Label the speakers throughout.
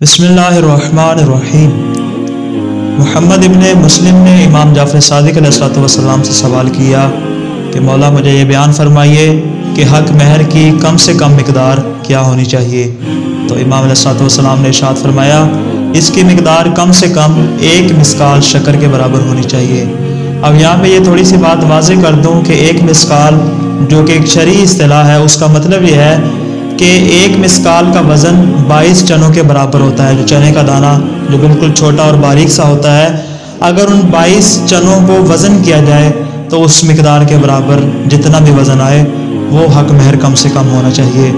Speaker 1: बसमीम मोहम्मद इबन मुस्लिम ने इमाम जाफ़र सदक से सवाल किया कि मौला मुझे ये बयान फरमाइए कि हक महर की कम से कम मकदार क्या होनी चाहिए? तो इमाम सलाम ने इशात फरमाया, इसकी मकदार कम से कम एक मिसकाल शक्कर के बराबर होनी चाहिए। अब यहाँ पे ये थोड़ी सी बात वाज कर दूँ कि एक मिसकाल जो कि एक शरी असलाह है, उसका मतलब ये है कि एक मिसकाल का वज़न 22 चनों के बराबर होता है, जो चने का दाना जो बिल्कुल छोटा और बारीक सा होता है। अगर उन 22 चनों को वज़न किया जाए तो उस मकदार के बराबर जितना भी वज़न आए, वो हक महर कम से कम होना चाहिए।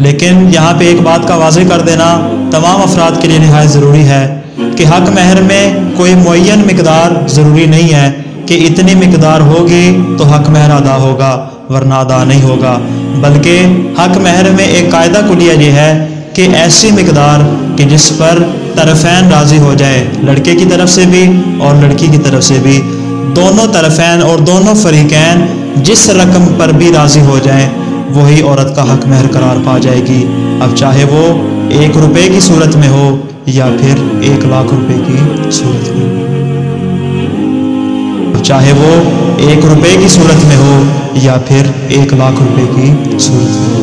Speaker 1: लेकिन यहाँ पे एक बात का वाजे कर देना, तमाम अफराद के लिए नहायत ज़रूरी है कि हक महर में कोई मुन मकदार ज़रूरी नहीं है कि इतनी मकदार होगी तो हक महर अदा होगा, वरना अदा नहीं होगा। बल्कि हक महर में एक कायदा कुलिया यह है कि ऐसी मकदार कि जिस पर तरफ़ैन राज़ी हो जाए, लड़के की तरफ़ से भी और लड़की की तरफ़ से भी। दोनों तरफ़ैन और दोनों फरीकैन जिस रकम पर भी राज़ी हो जाए, वही औरत का हक महर करार पा जाएगी। अब चाहे वो एक रुपए की सूरत में हो या फिर एक लाख रुपए की सूरत में। चाहे वो एक रुपए की सूरत में हो या फिर एक लाख रुपए की सूरत में